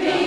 be